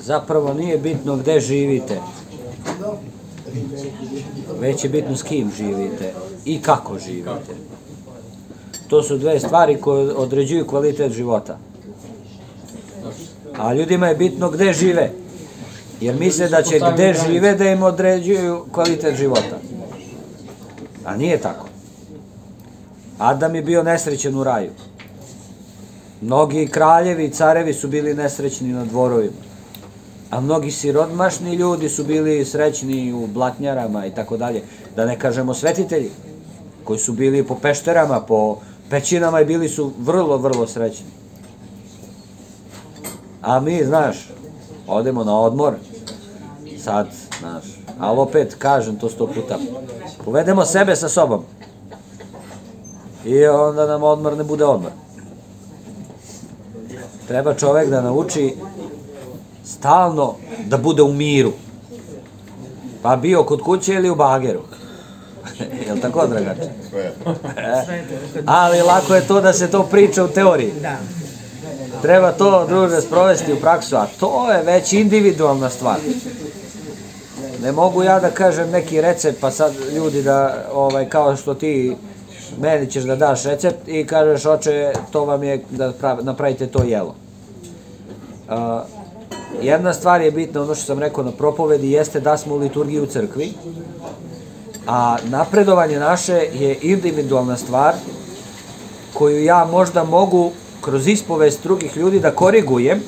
zapravo nije bitno gde živite, već je bitno s kim živite i kako živite. To su dve stvari koje određuju kvalitet života. A ljudima je bitno gde žive. Jer misle da će gde žive da im određuju kvalitet života. A nije tako. Adam je bio nesrećen u raju. Mnogi kraljevi i carevi su bili nesrećni na dvorovima. A mnogi sirodmašni ljudi su bili srećni u blatnjarama i tako dalje. Da ne kažemo svetitelji, koji su bili po pešterama, po pećinama i bili su vrlo, vrlo srećni. A mi, znaš, odemo na odmor, sad, znaš, ali opet kažem to sto puta, povedemo sebe sa sobom. I onda nam odmor ne bude odmor. Treba čovek da nauči stalno da bude u miru. Pa bio kod kuće ili u bageru. Jel tako, dragače? Ali lako je to da se to priča u teoriji. Da. Treba to, druže, sprovesti u praksu, a to je već individualna stvar. Ne mogu ja da kažem neki recept, pa sad ljudi da, ovaj, kao što ti meni ćeš da daš recept i kažeš, oče, to vam je da prav, napravite to jelo. A, jedna stvar je bitna, ono što sam rekao na propovedi, jeste da smo u liturgiji u crkvi, a napredovanje naše je individualna stvar koju ja možda mogu kroz ispovest drugih ljudi da korigujem,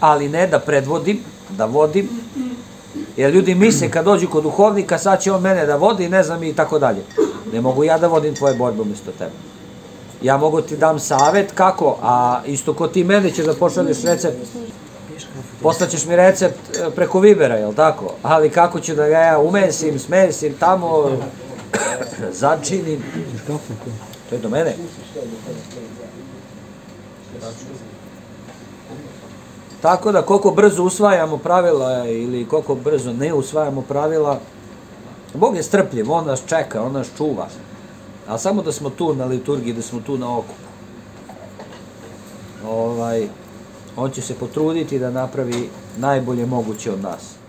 ali ne da predvodim, da vodim, jer ljudi misle kad dođu kod duhovnika, sad će on mene da vodi, ne znam i tako dalje. Ne mogu ja da vodim tvoje borbe umjesto tebe. Ja mogu ti dam savet kako, a isto ko ti mene ćeš da pošalješ recept, poslaćeš mi recept e, preko Vibera, jel tako? Ali kako ću da ga ja umesim, smesim, tamo, začinim. To je do mene. Tako da koliko brzo usvajamo pravila ili koliko brzo ne usvajamo pravila, Bog je strpljiv, On nas čeka, On nas čuva. A samo da smo tu na liturgiji, da smo tu na okupu. Ovaj, on će se potruditi da napravi najbolje moguće od nas.